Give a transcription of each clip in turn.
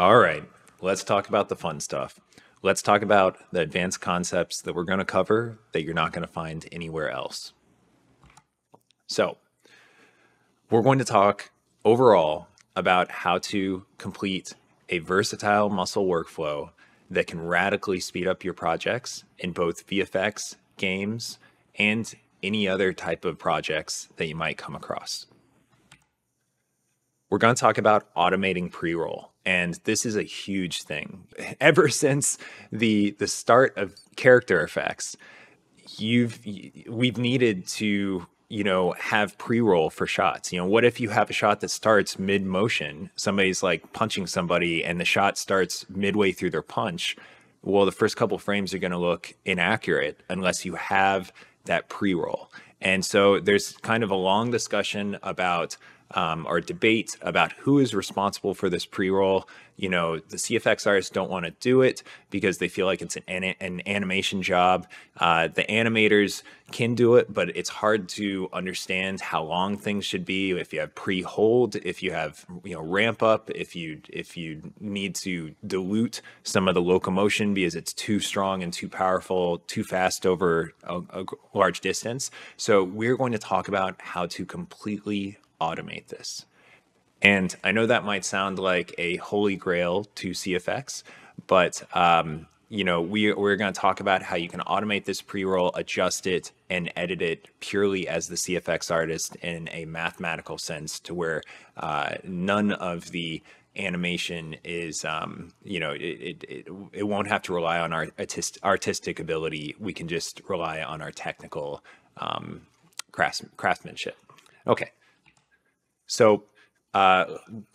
All right, let's talk about the fun stuff. Let's talk about the advanced concepts that we're going to cover that you're not going to find anywhere else. So, we're going to talk overall about how to complete a versatile muscle workflow that can radically speed up your projects in both VFX, games, and any other type of projects that you might come across. We're going to talk about automating pre-roll, and this is a huge thing. Ever since the the start of character effects, you've we've needed to you know, have pre-roll for shots. You know, what if you have a shot that starts mid-motion? Somebody's like punching somebody and the shot starts midway through their punch. Well, the first couple frames are going to look inaccurate unless you have that pre-roll. And so there's kind of a long discussion about um, or debate about who is responsible for this pre-roll. You know, the CFX artists don't want to do it because they feel like it's an, an animation job. Uh, the animators can do it, but it's hard to understand how long things should be. If you have pre-hold, if you have you know ramp up, if you if you need to dilute some of the locomotion because it's too strong and too powerful, too fast over a, a large distance. So we're going to talk about how to completely automate this. And I know that might sound like a holy grail to CFX, but um, you know we we're going to talk about how you can automate this pre-roll, adjust it, and edit it purely as the CFX artist in a mathematical sense, to where uh, none of the animation is um, you know it, it, it, it won't have to rely on our artist, artistic ability. We can just rely on our technical um, crafts, craftsmanship. Okay. So, uh,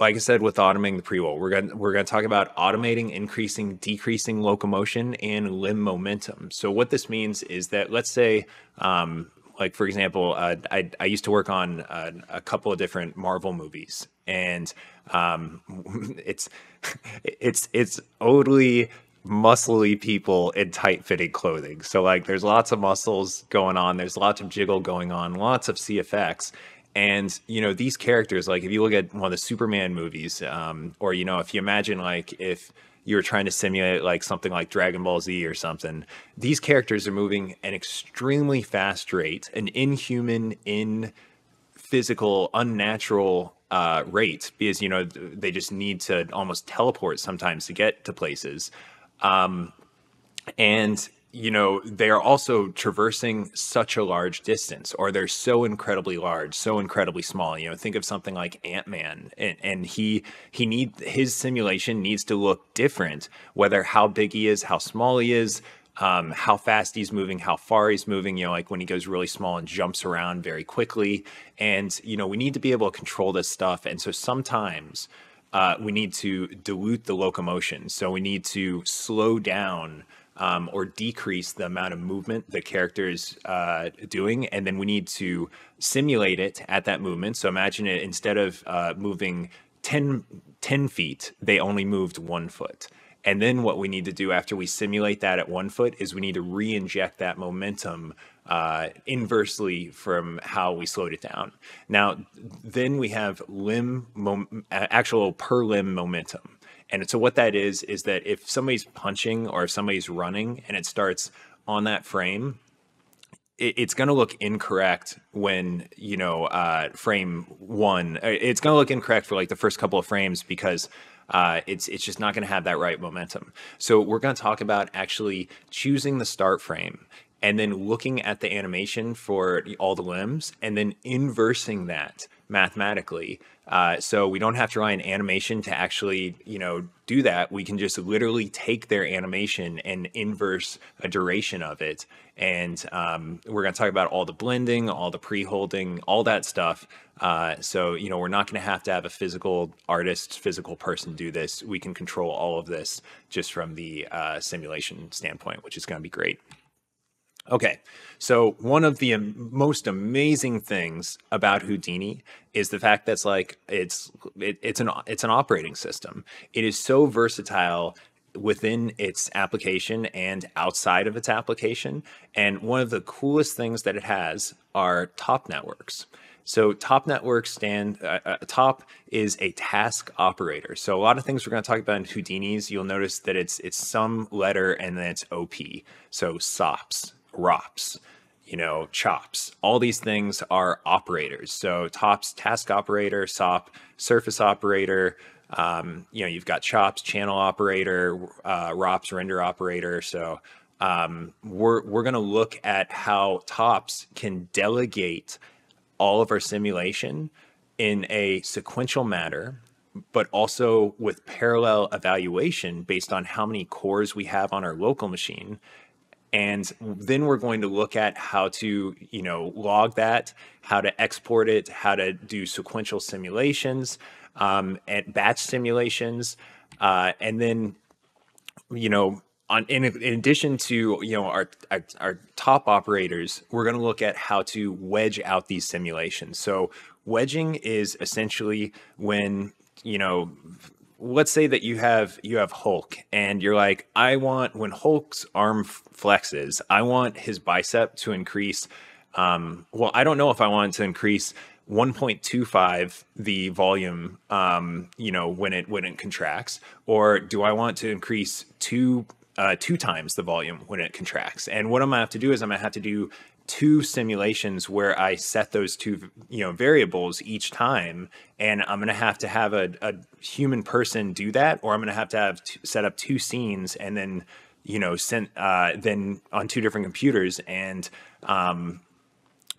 like I said, with automating the pre-roll, we're gonna we're gonna talk about automating, increasing, decreasing locomotion and limb momentum. So, what this means is that let's say, um, like for example, uh, I I used to work on uh, a couple of different Marvel movies, and um, it's it's it's totally muscly people in tight fitting clothing. So like there's lots of muscles going on, there's lots of jiggle going on, lots of CFX. And you know these characters, like if you look at one of the Superman movies, um, or you know if you imagine like if you were trying to simulate like something like Dragon Ball Z or something, these characters are moving an extremely fast rate, an inhuman, in physical, unnatural uh, rate because you know they just need to almost teleport sometimes to get to places. Um, and you know, they are also traversing such a large distance, or they're so incredibly large, so incredibly small. You know, think of something like Ant Man, and, and, he he need his simulation needs to look different, whether how big he is, how small he is, um, how fast he's moving, how far he's moving. You know, like when he goes really small and jumps around very quickly, and you know, we need to be able to control this stuff. And so sometimes. Uh, we need to dilute the locomotion. So we need to slow down um, or decrease the amount of movement the character is uh, doing. And then we need to simulate it at that movement. So imagine it instead of uh, moving 10, 10 feet, they only moved one foot. And then what we need to do after we simulate that at one foot is we need to re-inject that momentum uh, inversely from how we slowed it down. Now, then we have limb, actual per limb momentum. And so what that is is that if somebody's punching or if somebody's running and it starts on that frame, it, it's going to look incorrect when you know uh, frame one. Uh, it's going to look incorrect for like the first couple of frames because uh, it's it's just not going to have that right momentum. So we're going to talk about actually choosing the start frame and then looking at the animation for all the limbs and then inversing that mathematically. Uh, so we don't have to rely on animation to actually, you know, do that. We can just literally take their animation and inverse a duration of it. And um, we're going to talk about all the blending, all the pre-holding, all that stuff. Uh, so, you know, we're not going to have to have a physical artist, physical person do this. We can control all of this just from the uh, simulation standpoint, which is going to be great. Okay, so one of the most amazing things about Houdini is the fact that's like it's it, it's an it's an operating system. It is so versatile within its application and outside of its application. And one of the coolest things that it has are top networks. So top networks stand uh, uh, top is a task operator. So a lot of things we're going to talk about in Houdini's, you'll notice that it's it's some letter and then it's OP. So SOPs, ROPs, you know, chops. All these things are operators. So tops task operator, SOP, surface operator. Um, you know, you've got chops, channel operator, uh, ROPs, render operator. So um, we're we're going to look at how tops can delegate all of our simulation in a sequential manner but also with parallel evaluation based on how many cores we have on our local machine and then we're going to look at how to you know log that how to export it how to do sequential simulations um, and batch simulations uh, and then you know on in, in addition to you know our, our, our top operators we're going to look at how to wedge out these simulations. So wedging is essentially when you know let's say that you have you have hulk and you're like i want when hulk's arm flexes i want his bicep to increase um, well i don't know if i want to increase 1.25 the volume um, you know when it when it contracts or do i want to increase two uh, two times the volume when it contracts. And what I'm gonna have to do is I'm gonna have to do two simulations where I set those two you know variables each time, and I'm gonna have to have a, a human person do that, or I'm gonna have to have set up two scenes and then you know sent uh, then on two different computers and um,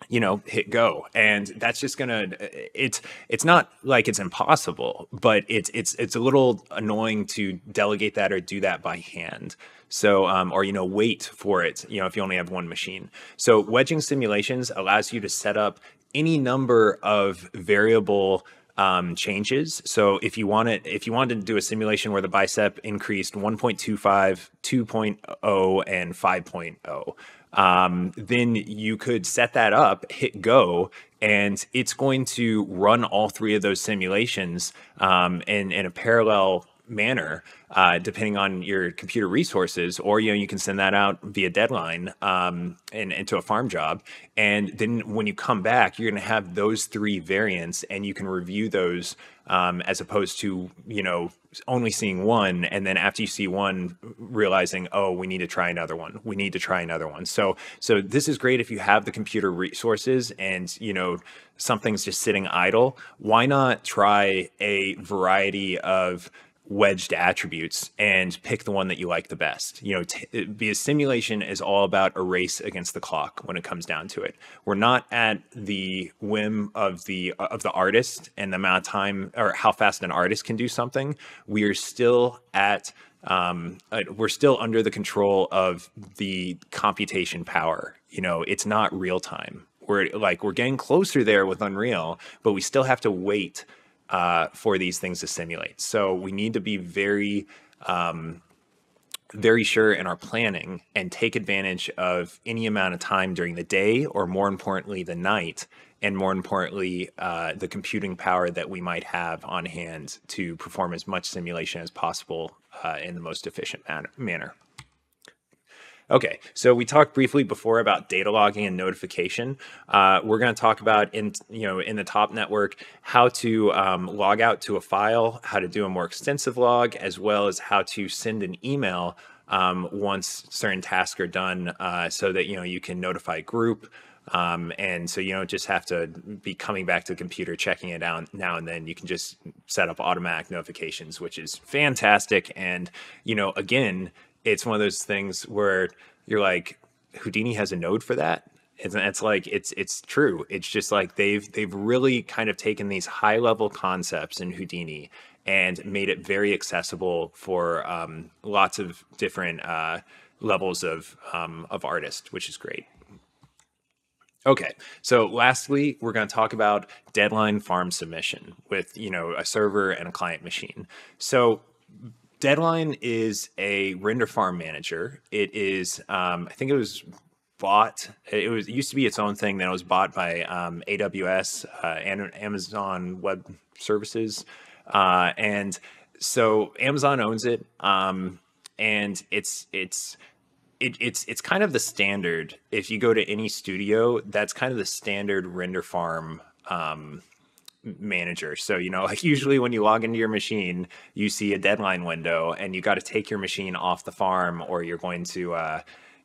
you know hit go. And that's just gonna it's it's not like it's impossible but it's it's it's a little annoying to delegate that or do that by hand so um, or you know wait for it you know if you only have one machine so wedging simulations allows you to set up any number of variable um, changes. So if you want it, if you wanted to do a simulation where the bicep increased 1.25, 2.0, and 5.0, um, then you could set that up, hit go, and it's going to run all three of those simulations um, in, in a parallel manner, uh, depending on your computer resources, or you know you can send that out via deadline um, and into a farm job, and then when you come back, you're going to have those three variants, and you can review those um, as opposed to you know only seeing one, and then after you see one, realizing oh we need to try another one, we need to try another one. So so this is great if you have the computer resources and you know something's just sitting idle. Why not try a variety of wedged attributes and pick the one that you like the best. You know, t- because simulation is all about a race against the clock when it comes down to it. We're not at the whim of the of the artist and the amount of time or how fast an artist can do something. We are still at um, we're still under the control of the computation power. You know, it's not real time. We're like we're getting closer there with Unreal, but we still have to wait uh, for these things to simulate. So we need to be very, um, very sure in our planning and take advantage of any amount of time during the day, or more importantly, the night, and more importantly, uh, the computing power that we might have on hand to perform as much simulation as possible uh, in the most efficient man- manner. Okay, so we talked briefly before about data logging and notification. Uh, we're going to talk about in you know in the top network how to um, log out to a file, how to do a more extensive log, as well as how to send an email um, once certain tasks are done, uh, so that you know you can notify group. Um, and so you don't just have to be coming back to the computer, checking it out now and then. You can just set up automatic notifications, which is fantastic. And you know, again, it's one of those things where you're like, Houdini has a node for that. It's, it's like it's it's true. It's just like they've they've really kind of taken these high level concepts in Houdini and made it very accessible for um, lots of different uh, levels of um, of artist, which is great. Okay, so lastly, we're going to talk about deadline farm submission with you know a server and a client machine. So Deadline is a render farm manager. It is, um, I think it was bought. It was it used to be its own thing. Then it was bought by um, AWS uh, and Amazon Web Services, uh, and so Amazon owns it. Um, and it's it's it, it's it's kind of the standard. If you go to any studio, that's kind of the standard render farm um, manager. So, you know, like usually when you log into your machine, you see a deadline window and you got to take your machine off the farm or you're going to, uh,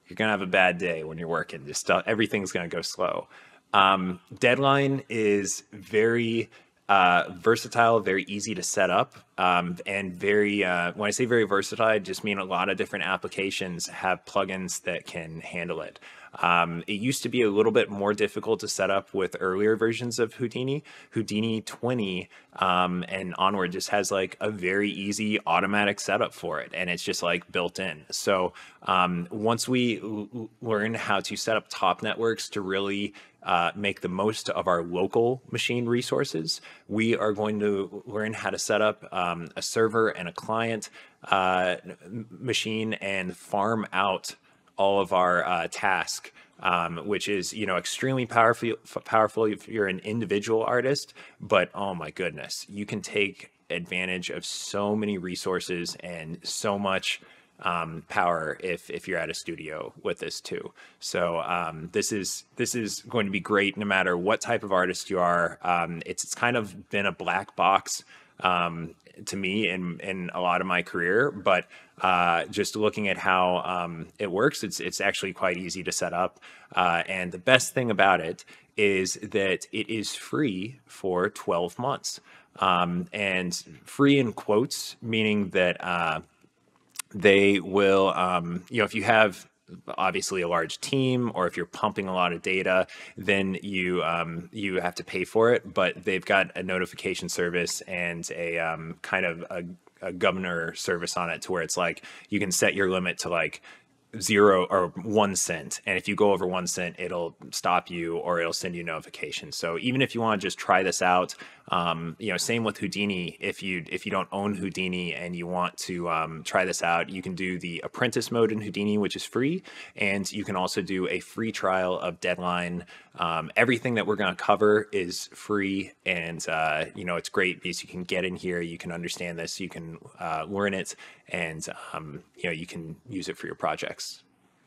you're going to have a bad day when you're working. Just uh, everything's going to go slow. Um, deadline is very uh, versatile, very easy to set up, um, and very, uh, when I say very versatile, I just mean a lot of different applications have plugins that can handle it. Um, it used to be a little bit more difficult to set up with earlier versions of Houdini. Houdini 20 um, and onward just has like a very easy automatic setup for it, and it's just like built in. So um, once we learn how to set up top networks to really uh, make the most of our local machine resources. We are going to learn how to set up um, a server and a client uh, machine and farm out all of our uh, task, um, which is you know extremely powerful. Powerful if you're an individual artist, but oh my goodness, you can take advantage of so many resources and so much um, power if if you're at a studio with this too. So um, this is this is going to be great no matter what type of artist you are. Um, it's it's kind of been a black box um, to me in in a lot of my career, but uh, just looking at how um, it works, it's it's actually quite easy to set up. Uh, and the best thing about it is that it is free for 12 months. Um, and free in quotes, meaning that uh, they will, um, you know, if you have obviously a large team or if you're pumping a lot of data then you um, you have to pay for it. But they've got a notification service and a um, kind of a, a governor service on it to where it's like you can set your limit to like zero or one cent. And if you go over one cent it'll stop you or it'll send you notifications. So even if you want to just try this out um, you know same with houdini. If you if you don't own houdini and you want to um, try this out you can do the apprentice mode in houdini which is free. And you can also do a free trial of deadline. Um, everything that we're going to cover is free. And uh, you know it's great because you can get in here you can understand this you can uh, learn it. And um, you know you can use it for your projects